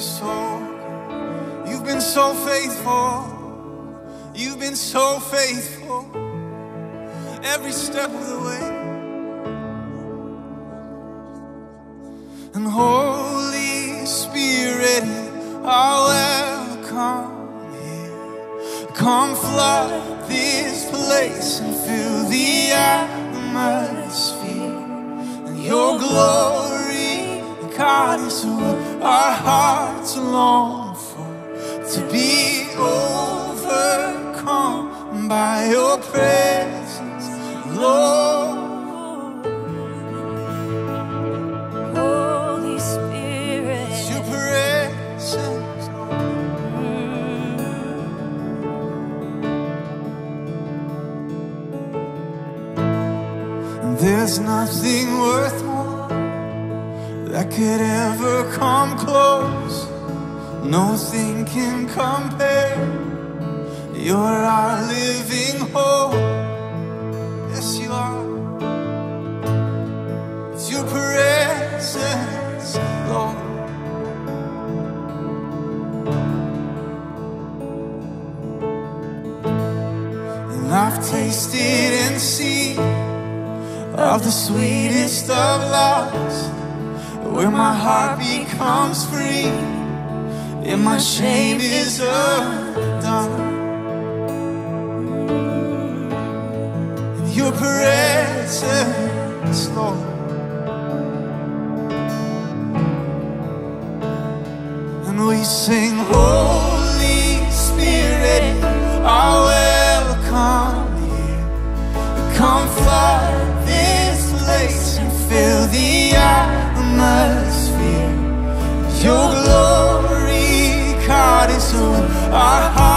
faithful. You've been so faithful every step of the way. And Holy Spirit, are welcome here. Come flood this place and fill the atmosphere. And your glory, God, is what our hearts long for. To be overcome by your presence, Lord. Holy Spirit. Your presence. And there's nothing worth could ever come close. Nothing can compare. You're our living hope. Yes, you are. It's your presence, Lord. And I've tasted and seen of the sweetest of loves, where my heart becomes free and my shame is undone. In your presence, Lord. And we sing, Holy Spirit, are welcome here. Come flood this what our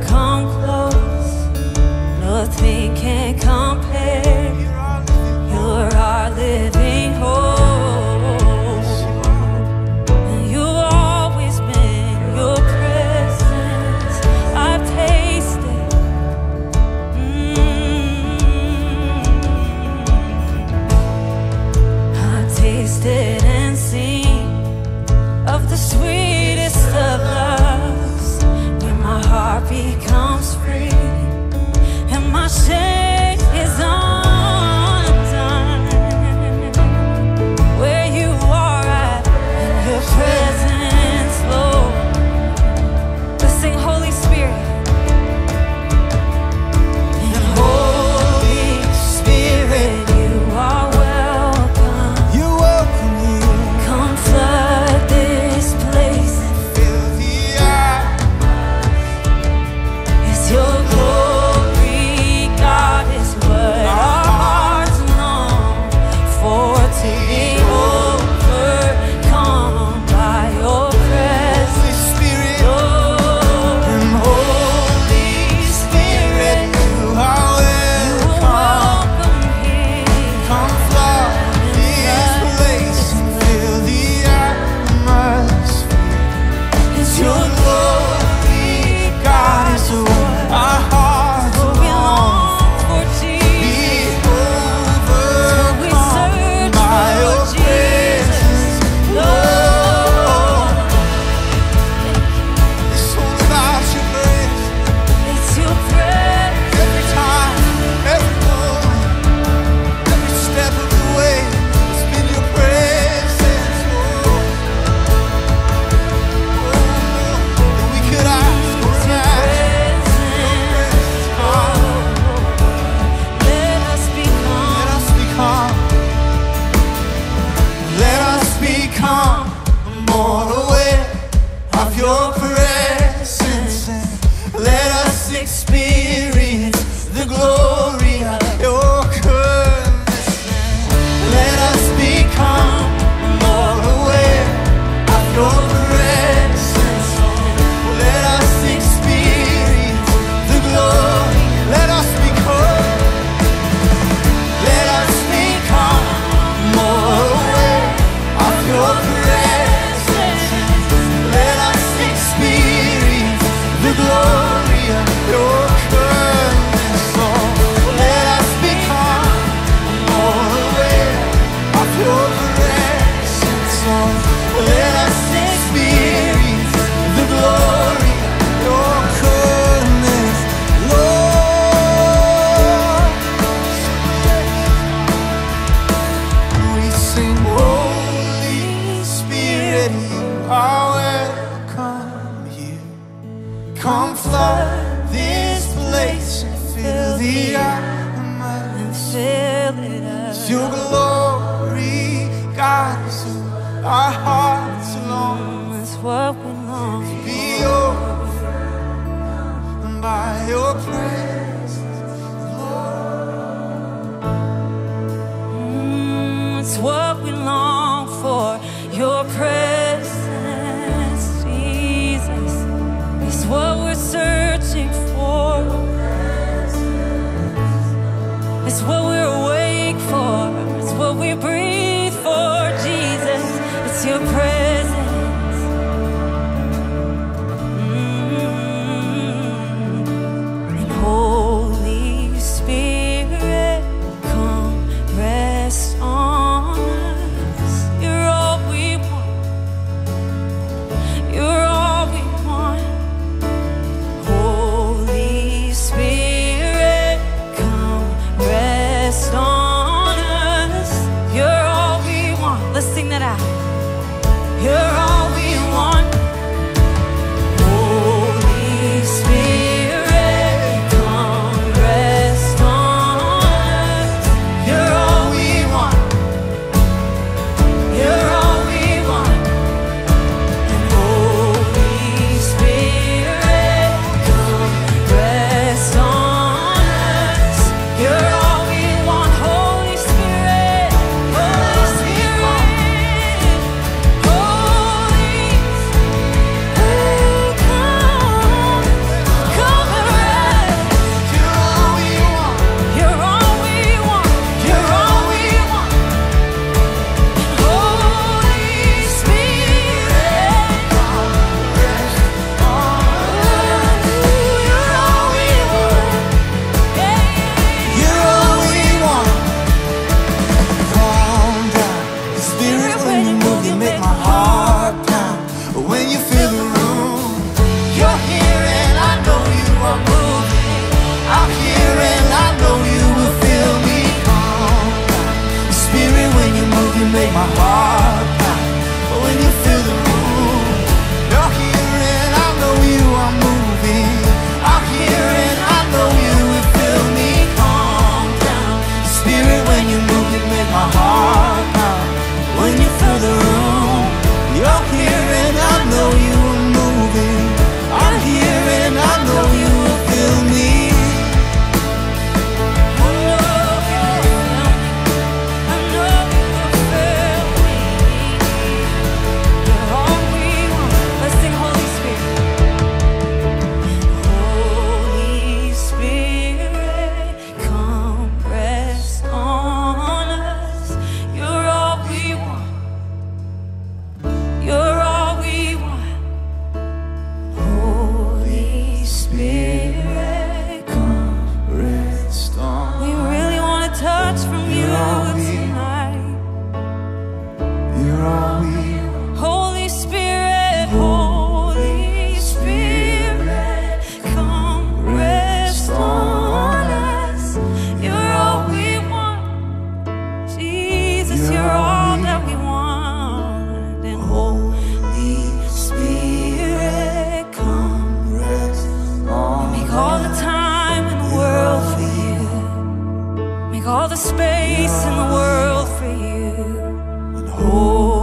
come close. experience the glory. build it glory, God, to our hearts alone. It's what we long for. Be over by your presence, Lord. Mm, it's what we long space in the world for you.